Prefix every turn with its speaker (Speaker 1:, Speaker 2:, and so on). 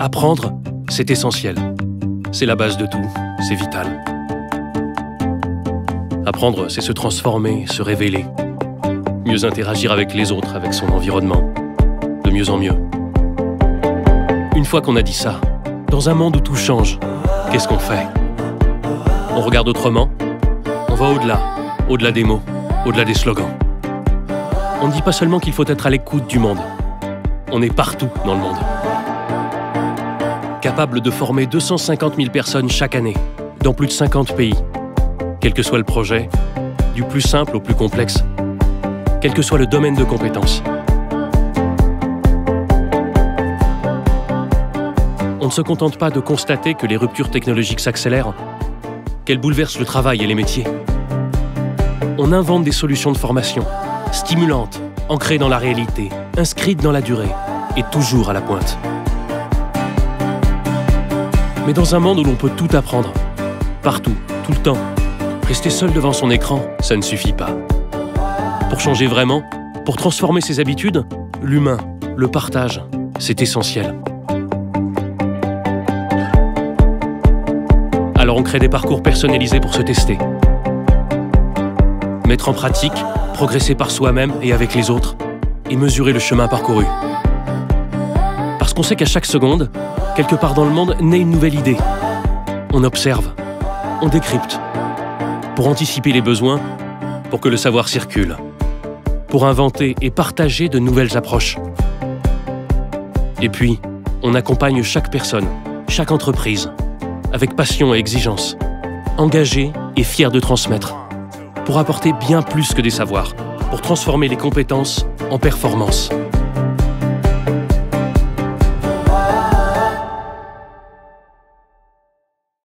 Speaker 1: Apprendre, c'est essentiel. C'est la base de tout, c'est vital. Apprendre, c'est se transformer, se révéler, mieux interagir avec les autres, avec son environnement, de mieux en mieux. Une fois qu'on a dit ça, dans un monde où tout change, qu'est-ce qu'on fait? On regarde autrement? On va au-delà, au-delà des mots, au-delà des slogans. On ne dit pas seulement qu'il faut être à l'écoute du monde, on est partout dans le monde. Capable de former 250 000 personnes chaque année, dans plus de 50 pays. Quel que soit le projet, du plus simple au plus complexe, quel que soit le domaine de compétence. On ne se contente pas de constater que les ruptures technologiques s'accélèrent, qu'elles bouleversent le travail et les métiers. On invente des solutions de formation, stimulantes, ancrées dans la réalité, inscrites dans la durée et toujours à la pointe. Mais dans un monde où l'on peut tout apprendre, partout, tout le temps, rester seul devant son écran, ça ne suffit pas. Pour changer vraiment, pour transformer ses habitudes, l'humain, le partage, c'est essentiel. Alors on crée des parcours personnalisés pour se tester. Mettre en pratique, progresser par soi-même et avec les autres, et mesurer le chemin parcouru. Qu'on sait qu'à chaque seconde, quelque part dans le monde, naît une nouvelle idée. On observe, on décrypte, pour anticiper les besoins, pour que le savoir circule, pour inventer et partager de nouvelles approches. Et puis, on accompagne chaque personne, chaque entreprise, avec passion et exigence, engagé et fier de transmettre, pour apporter bien plus que des savoirs, pour transformer les compétences en performances.